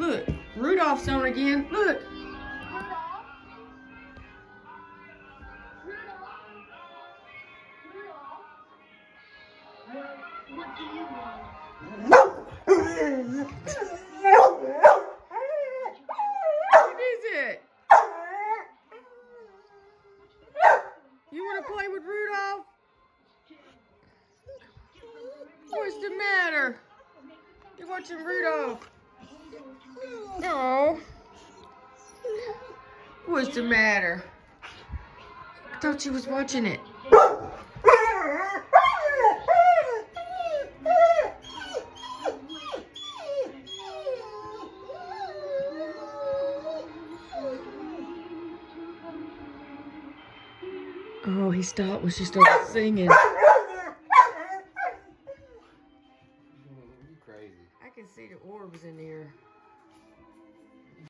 Look, Rudolph's on again. Look. Play with Rudolph? What's the matter? You're watching Rudolph. No. What's the matter? I thought you was watching it. Oh, he stopped when she started singing. I can see the orbs in there.